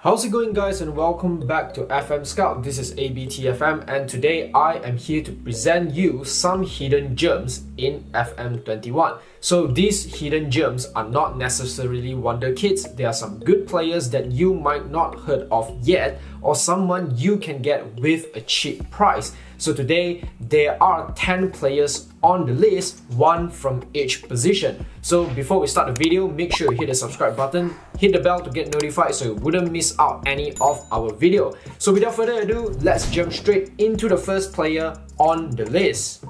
How's it going guys and welcome back to FM Scout. This is ABTFM and today I am here to present you some hidden gems in FM21. So these hidden gems are not necessarily wonder kids. There are some good players that you might not heard of yet or someone you can get with a cheap price. So today there are 10 players on the list, one from each position. So before we start the video, make sure you hit the subscribe button, hit the bell to get notified so you wouldn't miss out any of our video. So without further ado, let's jump straight into the first player on the list.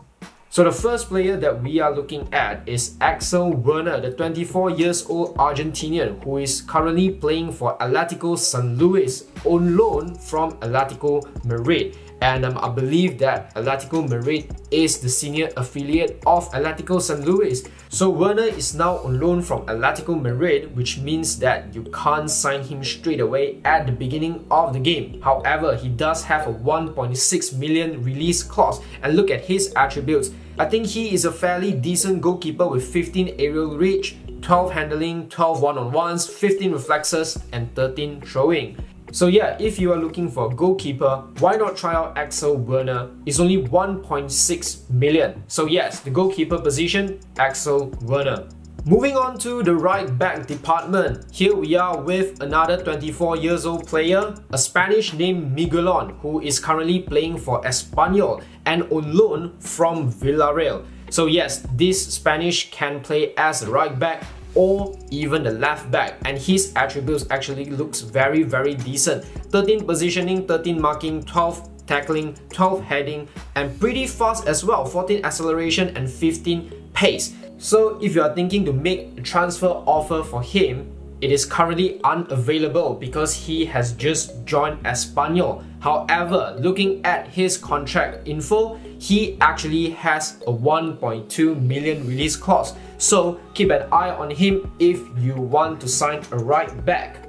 So the first player that we are looking at is Axel Werner, the 24 years old Argentinian who is currently playing for Atletico San Luis on loan from Atletico Madrid and um, I believe that Atletico Madrid is the senior affiliate of Atletico San Luis. So Werner is now on loan from Atletico Madrid, which means that you can't sign him straight away at the beginning of the game. However, he does have a 1.6 million release clause, and look at his attributes. I think he is a fairly decent goalkeeper with 15 aerial reach, 12 handling, 12 one-on-ones, 15 reflexes, and 13 throwing. So yeah, if you are looking for a goalkeeper, why not try out Axel Werner? It's only 1.6 million. So yes, the goalkeeper position, Axel Werner. Moving on to the right back department, here we are with another 24 years old player, a Spanish named Miguelon, who is currently playing for Espanyol and on loan from Villarreal. So yes, this Spanish can play as a right back or even the left back. And his attributes actually looks very very decent. 13 positioning 13 marking 12 tackling 12 heading and pretty fast as well. 14 acceleration and 15 pace. So if you are thinking to make a transfer offer for him it is currently unavailable because he has just joined Espanyol. However, looking at his contract info, he actually has a 1.2 million release clause. So keep an eye on him if you want to sign a right back.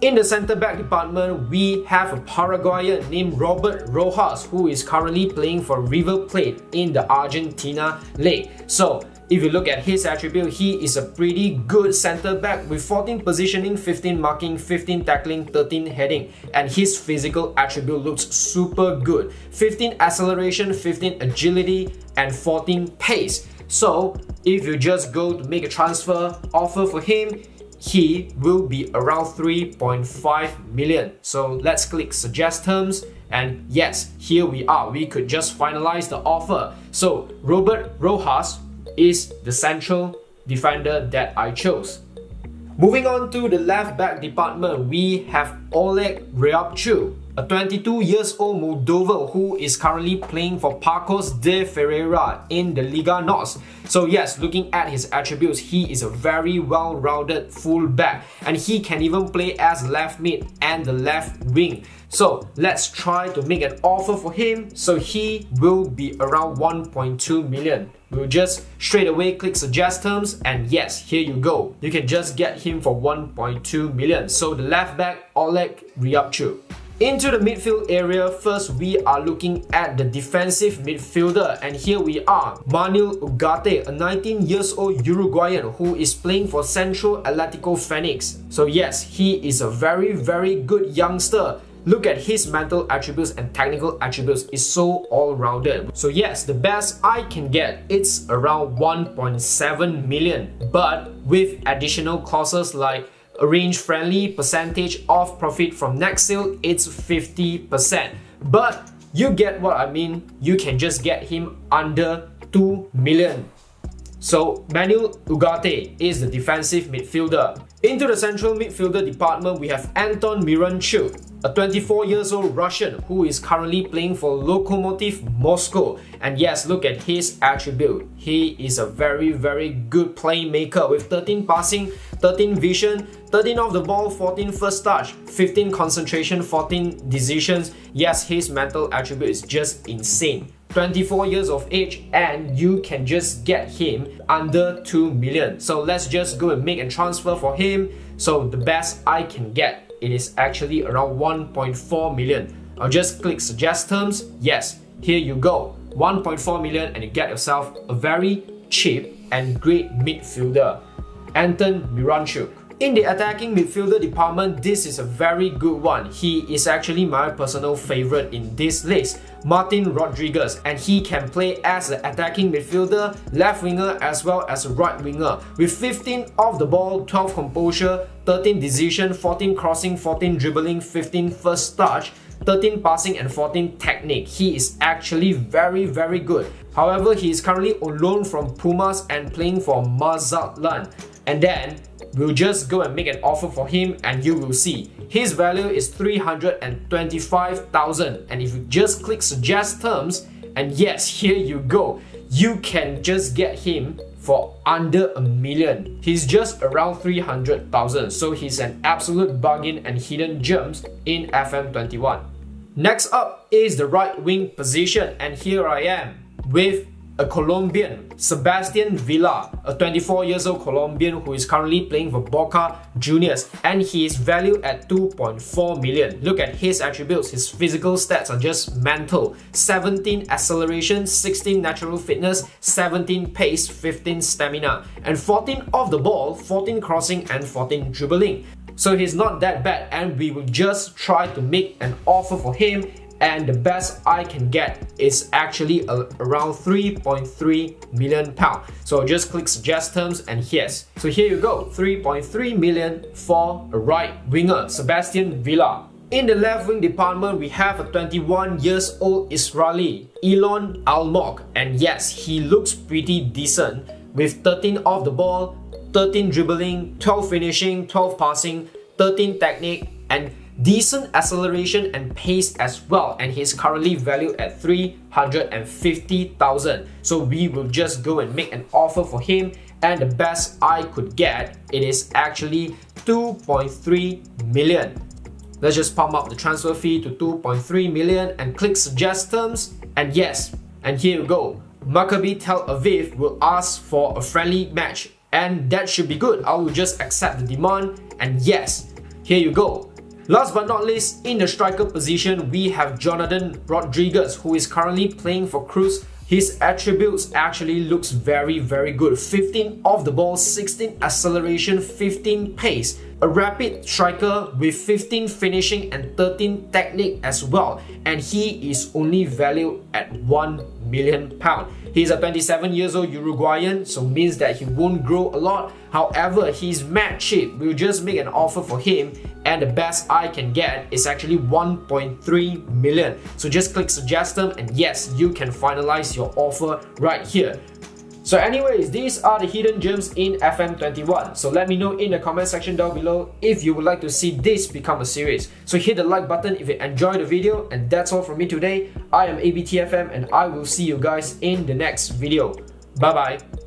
In the centre back department, we have a Paraguayan named Robert Rojas who is currently playing for River Plate in the Argentina League. So if you look at his attribute, he is a pretty good centre back with 14 positioning, 15 marking, 15 tackling, 13 heading, and his physical attribute looks super good. 15 acceleration, 15 agility, and 14 pace. So if you just go to make a transfer offer for him, he will be around 3.5 million. So let's click suggest terms and yes, here we are. We could just finalize the offer. So Robert Rojas is the central defender that I chose. Moving on to the left back department, we have Oleg Reabciuc a 22 years old Moldovan who is currently playing for Pacos de Ferreira in the Liga NOS. So yes, looking at his attributes, he is a very well-rounded fullback and he can even play as left mid and the left wing. So let's try to make an offer for him. So he will be around 1.2 million. We'll just straight away click suggest terms and yes, here you go. You can just get him for 1.2 million. So the left back Oleg Reabciuc. Into the midfield area, first we are looking at the defensive midfielder and here we are, Manuel Ugarte, a 19 years old Uruguayan who is playing for Central Atletico Phoenix. So yes, he is a very very good youngster Look at his mental attributes and technical attributes is so all-rounded. So yes, the best I can get, it's around 1.7 million. But with additional clauses like Arrange friendly percentage of profit from next sale, it's 50%. But you get what I mean, you can just get him under 2 million. So Manuel Ugarte is the defensive midfielder. Into the central midfielder department, we have Anton Miranchuk, a 24 years old Russian who is currently playing for Lokomotiv Moscow. And yes, look at his attribute. He is a very, very good playmaker with 13 passing, 13 vision, 13 off the ball, 14 first touch, 15 concentration, 14 decisions. Yes, his mental attribute is just insane. 24 years of age and you can just get him under 2 million. So let's just go and make a transfer for him. So the best I can get, it is actually around 1.4 million. I'll just click suggest terms. Yes, here you go. 1.4 million and you get yourself a very cheap and great midfielder, Anton Miranchuk. In the attacking midfielder department, this is a very good one. He is actually my personal favorite in this list. Martin Rodriguez and he can play as an attacking midfielder, left winger as well as a right winger. With 15 off the ball, 12 composure, 13 decision, 14 crossing, 14 dribbling, 15 first touch, 13 passing and 14 technique. He is actually very very good. However, he is currently on loan from Pumas and playing for Mazatlan. And then We'll just go and make an offer for him and you will see. His value is 325,000 and if you just click suggest terms and yes, here you go. You can just get him for under a million. He's just around 300,000 so he's an absolute bargain and hidden gems in FM21. Next up is the right wing position and here I am with a Colombian, Sebastian Villa, a 24 years old Colombian who is currently playing for Boca Juniors and he is valued at 2.4 million. Look at his attributes, his physical stats are just mental. 17 acceleration, 16 natural fitness, 17 pace, 15 stamina, and 14 off the ball, 14 crossing and 14 dribbling. So he's not that bad and we will just try to make an offer for him and the best I can get is actually a, around 3.3 million pound. So just click suggest terms and yes. So here you go, 3.3 million for a right winger, Sebastian Villa. In the left wing department, we have a 21 years old Israeli, Eylon Almog, and yes, he looks pretty decent with 13 off the ball, 13 dribbling, 12 finishing, 12 passing, 13 technique, and decent acceleration and pace as well and he's currently valued at 350,000 so we will just go and make an offer for him and the best I could get it is actually 2.3 million. Let's just pump up the transfer fee to 2.3 million and click suggest terms and yes and here you go. Maccabi Tel Aviv will ask for a friendly match and that should be good. I will just accept the demand and yes here you go Last but not least, in the striker position, we have Jonathan Rodriguez, who is currently playing for Cruz. His attributes actually looks very, very good. 15 off the ball, 16 acceleration, 15 pace. A rapid striker with 15 finishing and 13 technique as well. And he is only valued at 1 million pound. He's a 27 years old Uruguayan, so means that he won't grow a lot. However, he's mad cheap. We'll just make an offer for him and the best I can get is actually 1.3 million. So just click suggest them and yes, you can finalize your offer right here. So anyways, these are the hidden gems in FM21. So let me know in the comment section down below if you would like to see this become a series. So hit the like button if you enjoyed the video and that's all from me today. I am ABTFM and I will see you guys in the next video. Bye bye.